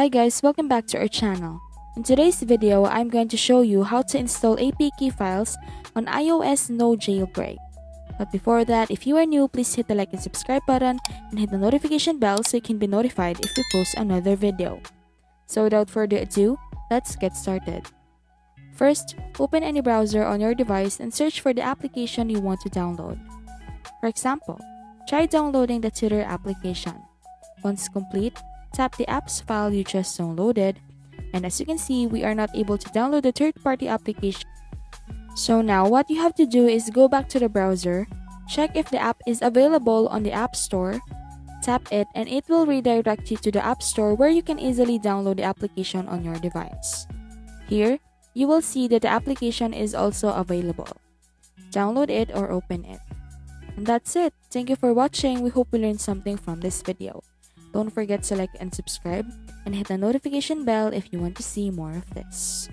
Hi guys, welcome back to our channel. In today's video, I'm going to show you how to install APK files on iOS no jailbreak. But before that, if you are new, please hit the like and subscribe button and hit the notification bell so you can be notified if we post another video. So without further ado, let's get started. First, open any browser on your device and search for the application you want to download. For example, try downloading the Twitter application. Once complete, tap the apps file you just downloaded, and as you can see, we are not able to download the third-party application. So now what you have to do is go back to the browser, check if the app is available on the App Store, tap it and it will redirect you to the App Store where you can easily download the application on your device. Here, you will see that the application is also available. Download it or open it. And that's it. Thank you for watching. We hope you learned something from this video. Don't forget to like and subscribe and hit the notification bell if you want to see more of this.